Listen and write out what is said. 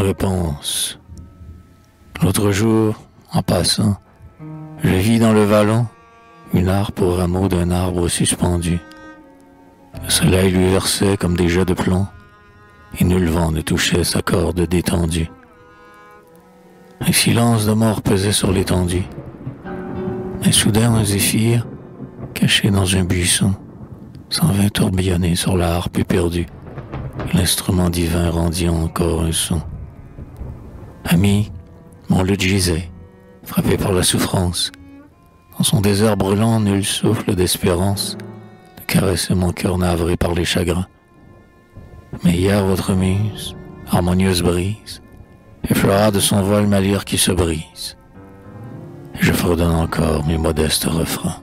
réponse. L'autre jour, en passant, je vis dans le vallon une harpe au rameau d'un arbre suspendu. Le soleil lui versait comme des jets de plomb, et nul vent ne touchait sa corde détendue. Un silence de mort pesait sur l'étendue. Mais soudain, un zéphyr, caché dans un buisson, s'en vint tourbillonner sur la harpe éperdue. L'instrument divin rendit encore un son. Ami, mon luth gisait, frappé par la souffrance. Dans son désert brûlant, nul souffle d'espérance ne caressait mon cœur navré par les chagrins. Mais hier, votre muse, harmonieuse brise, effleura de son vol ma lyre qui se brise. Je fredonne encore mes modestes refrains.